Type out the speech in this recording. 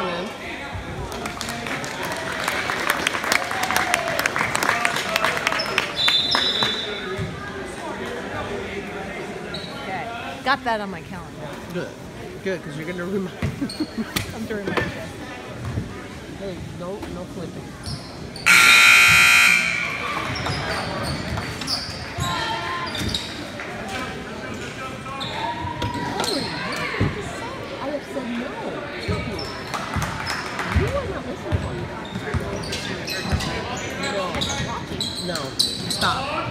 listening. Okay. Got that on my calendar. Good. Good, because you're going to remind I'm to remind you. Hey, no, no flipping. No. Stop.